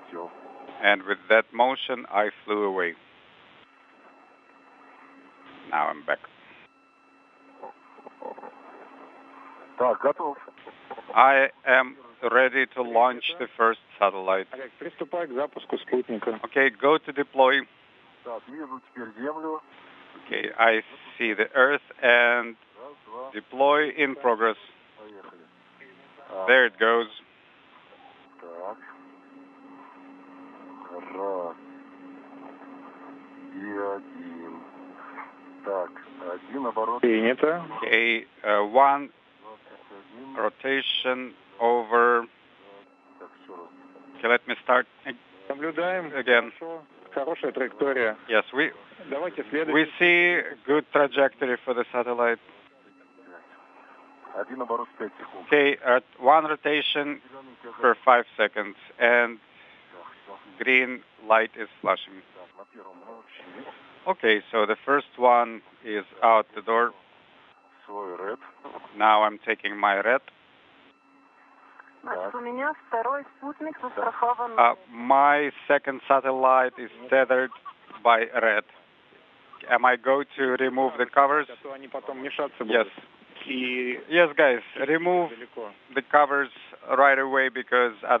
with you. And with that motion, I flew away. Now I'm back. I am ready to launch the first satellite. Okay, go to deploy. Okay, I see the Earth and deploy in progress. There it goes Так. Раз. И один. Так, один оборот. Принято. Okay, uh, one 21. rotation over. Так, еще раз. Okay, let me start. Наблюдаем. Again. Хорошо. Хорошая траектория. Yes, we Давайте we следующий. see good trajectory for the satellite. Один оборот в 5 секунд. Okay, at one rotation Зелененький per огонек. five seconds, and Так, всё. Green light is flashing. Okay, so the first one is out the door. Now I'm taking my red. Uh, my second satellite is tethered by red. Am I go to remove the covers? Yes. Yes, guys, remove the covers right away because at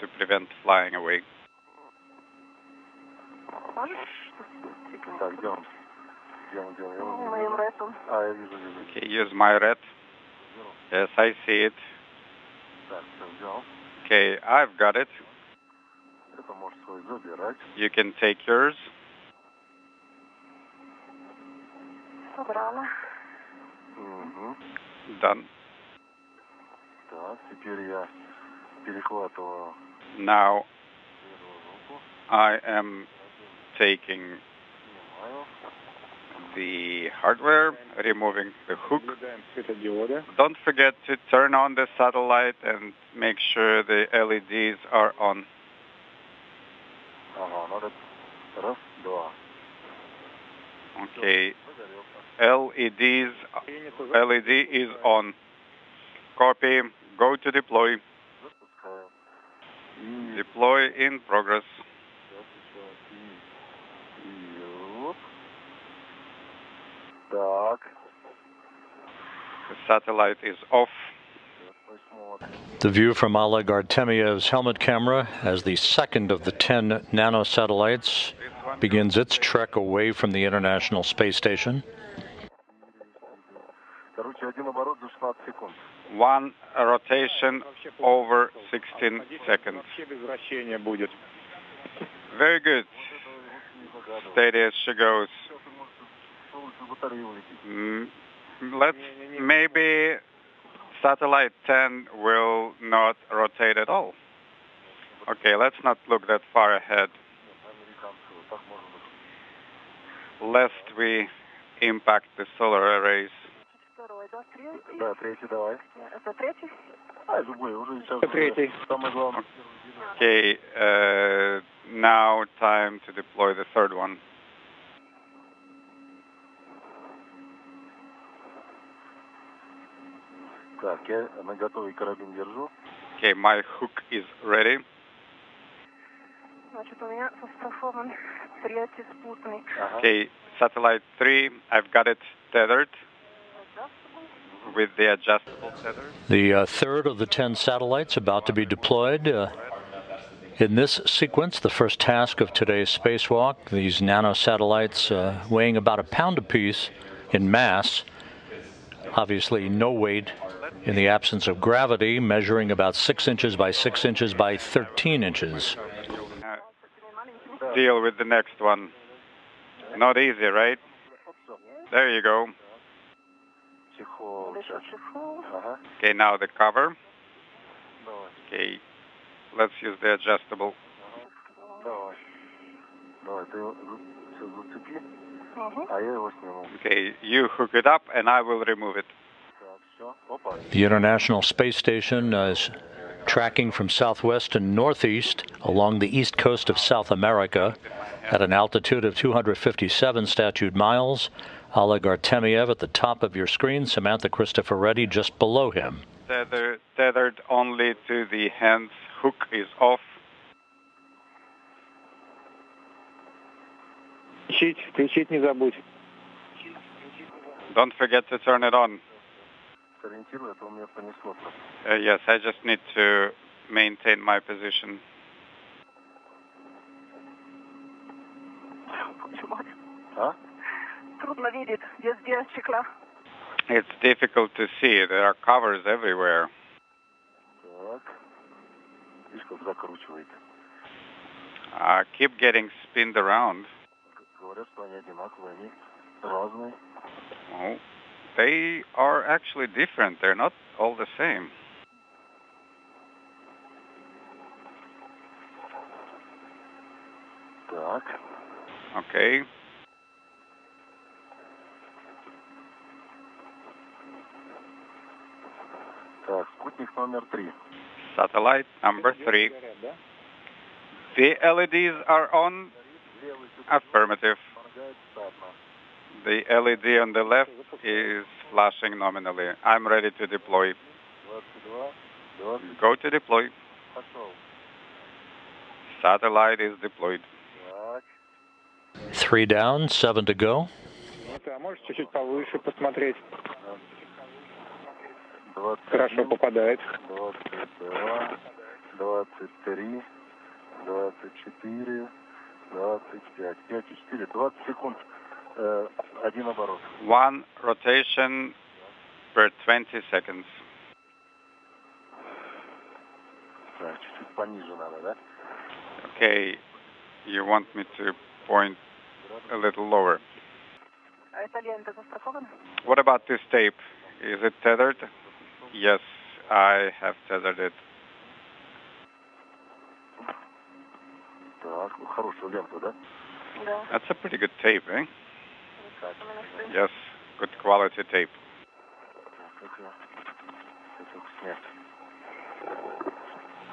to prevent flying away. Можешь? Так, где он? Где он, где он? Я его не Моим вижу. рэпом. А, я вижу, вижу. Okay, use my red. Yes, I see it. Так, все, взял. Okay, I've got it. Это можешь свой забирать. You can take yours. Собрала. Угу. Done. Так, теперь я перехватываю now I am taking the hardware, removing the hook. Don't forget to turn on the satellite and make sure the LEDs are on. Okay, LEDs, LED is on. Copy, go to deploy. Запускаю. И... Deploy in progress. Сейчас еще. И... И... оп. Так. The satellite is off. Сейчас посмотрим. The view from Oleg Artemyev's helmet camera as the second of the 10 nanosatellites begins its trek away from the International Space Station. Короче, один оборот за 16 секунд. one rotation over 16 seconds. Very good. Steady as she goes. Mm, let's maybe satellite 10 will not rotate at all. Okay, let's not look that far ahead lest we impact the solar arrays Второй, да, третий. Да, третий давай. Это третий? А, любой, уже сейчас. Третий. Самое главное. Okay, uh, now time to deploy the third one. Так, я на готовый карабин держу. Okay, my hook is ready. Значит, у меня застрахован третий спутник. Ага. Okay, satellite 3, I've got it tethered with the adjustable tether. The uh, third of the 10 satellites about to be deployed. Uh, in this sequence, the first task of today's spacewalk, these nanosatellites uh, weighing about a pound apiece in mass, obviously no weight in the absence of gravity, measuring about 6 inches by 6 inches by 13 inches. Deal with the next one. Not easy, right? There you go. Чехол. Дальше сейчас. чехол. Ага. Okay, now the cover. Давай. Okay, let's use the adjustable. Ага. Давай. Давай, ты его все зацепи, Угу. а я его сниму. Okay, you hook it up and I will remove it. Так, все. Опа. The International Space Station uh, is tracking from southwest to northeast along the east coast of South America at an altitude of 257 statute miles. Oleg Artemyev at the top of your screen, Samantha Cristoforetti just below him. Tethered, tethered only to the hands, hook is off. Не забудь. Don't forget to turn it on. Uh, yes, I just need to maintain my position. Трудно видеть. Везде стекла. It's difficult to see. There are covers everywhere. Так. Видишь, как закручивает. Uh, keep getting spinned around. Г- Говорят, что они одинаковые, они разные. Oh, they are actually different. They're not all the same. Так. Okay. номер три. Satellite number three. Горят, да? The LEDs are on. Левый тут Affirmative. моргает штатно. The LED on the left is flashing nominally. I'm ready to deploy. 22, 20, Go to deploy. пошел. Satellite is deployed. Так. Three down, seven to go. Нет, а можешь чуть-чуть повыше посмотреть? 21, Хорошо попадает. 22, 23, 24, 25. 5 и 4, 20 секунд. Э, один оборот. One rotation per 20 seconds. Так, чуть-чуть пониже надо, да? Okay. You want me to point a little lower. А эта лента застрахована? What about this tape? Is it tethered? Yes, I have tethered it. Так, ну, хорошую ленту, да? Да. That's a pretty good tape, eh? Высоко стоит. Yes, good quality tape. Так, как ее как ее снять?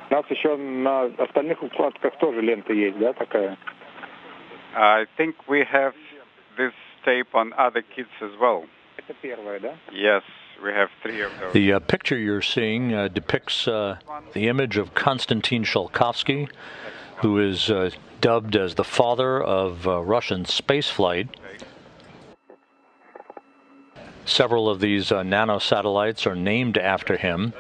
У нас еще на остальных укладках тоже лента есть, да, такая? I think we have this tape on other kits as well. Это первая, да? Yes, we have three of those. The uh, picture you're seeing uh, depicts uh, the image of Konstantin Tsiolkovsky, who is uh, dubbed as the father of uh, Russian spaceflight. Several of these nanosatellites are named after him,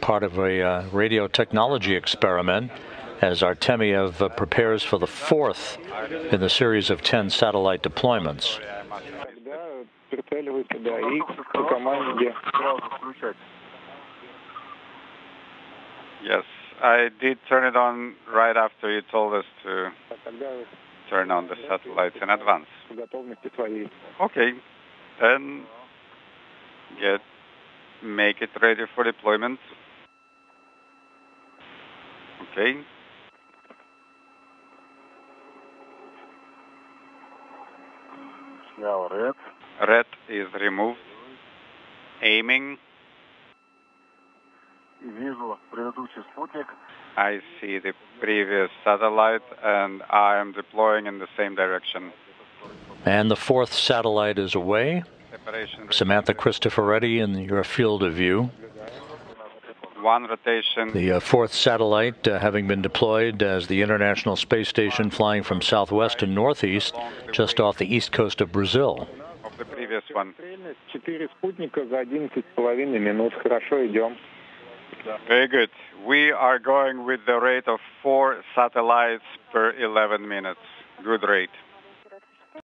part of a radio technology experiment, as Artemyev prepares for the fourth in the series of 10 satellite deployments Тогда прицеливайся, да, и по команде. Сразу включать. Yes, I did turn it on right after you told us to А Тогда turn on the satellites in advance. по готовности своей. Okay, then get make it ready for deployment. Okay, Снял ред. Red is removed. Aiming. I see the previous satellite and I am deploying in the same direction. And the fourth satellite is away. Samantha Cristoforetti in your field of view. One rotation. The uh, fourth satellite, uh, having been deployed as the International Space Station flying from southwest to northeast, just off the east coast of Brazil of the previous one. Стрельность 4 спутника за 11,5 минут. Хорошо, идем. Very good. We are going with the rate of four satellites per 11 minutes. Good rate.